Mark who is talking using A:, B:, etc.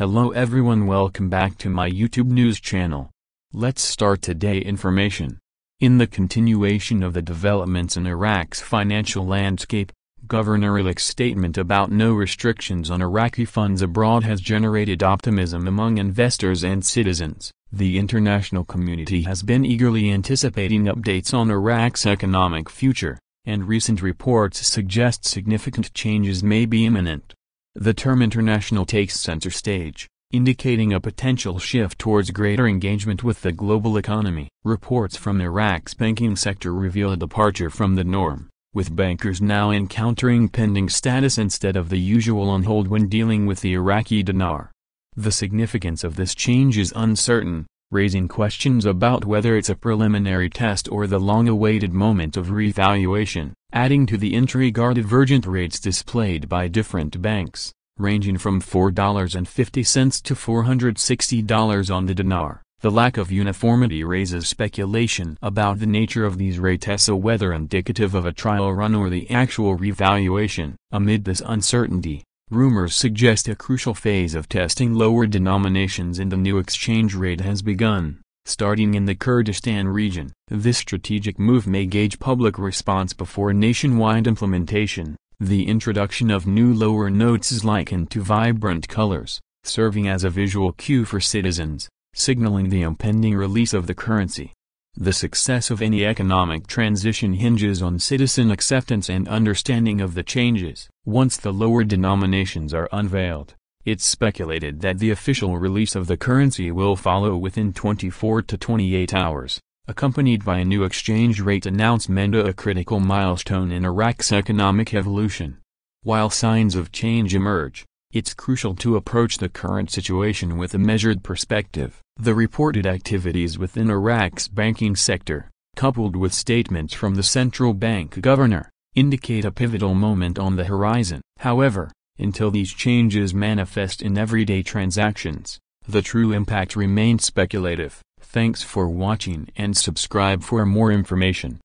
A: Hello everyone welcome back to my YouTube news channel. Let's start today information. In the continuation of the developments in Iraq's financial landscape, Governor Alaq's statement about no restrictions on Iraqi funds abroad has generated optimism among investors and citizens. The international community has been eagerly anticipating updates on Iraq's economic future, and recent reports suggest significant changes may be imminent. The term international takes center stage, indicating a potential shift towards greater engagement with the global economy. Reports from Iraq's banking sector reveal a departure from the norm, with bankers now encountering pending status instead of the usual on hold when dealing with the Iraqi dinar. The significance of this change is uncertain, raising questions about whether it's a preliminary test or the long-awaited moment of revaluation adding to the intrigue are divergent rates displayed by different banks, ranging from $4.50 to $460 on the dinar. The lack of uniformity raises speculation about the nature of these rates so whether indicative of a trial run or the actual revaluation. Amid this uncertainty, rumors suggest a crucial phase of testing lower denominations in the new exchange rate has begun starting in the Kurdistan region. This strategic move may gauge public response before nationwide implementation. The introduction of new lower notes is likened to vibrant colors, serving as a visual cue for citizens, signaling the impending release of the currency. The success of any economic transition hinges on citizen acceptance and understanding of the changes. Once the lower denominations are unveiled, it's speculated that the official release of the currency will follow within 24 to 28 hours, accompanied by a new exchange rate announcement a critical milestone in Iraq's economic evolution. While signs of change emerge, it's crucial to approach the current situation with a measured perspective. The reported activities within Iraq's banking sector, coupled with statements from the central bank governor, indicate a pivotal moment on the horizon. However, until these changes manifest in everyday transactions, the true impact remains speculative. Thanks for watching and subscribe for more information.